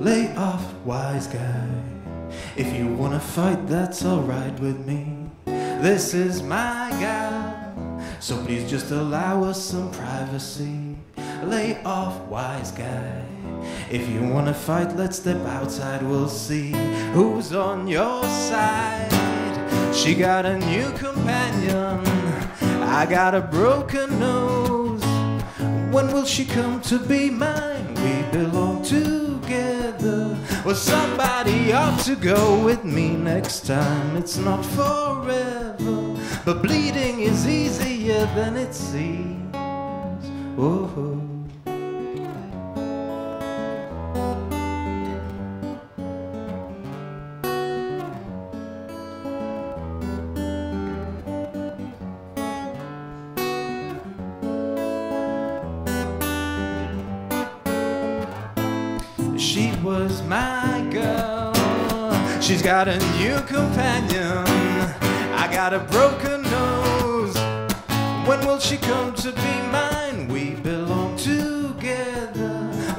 Lay off, wise guy. If you wanna fight, that's alright with me. This is my gal, so please just allow us some privacy. Lay off, wise guy. If you wanna fight, let's step outside, we'll see who's on your side. She got a new companion, I got a broken nose. When will she come to be mine? We belong together. Well, somebody ought to go with me next time. It's not forever, but bleeding is easier than it seems. She was my girl. She's got a new companion. I got a broken nose. When will she come to be mine? We.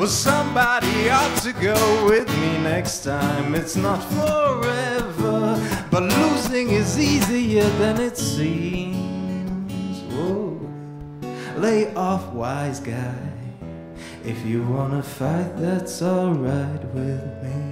Well, somebody ought to go with me next time. It's not forever, but losing is easier than it seems. Whoa. Lay off, wise guy. If you wanna fight, that's alright with me.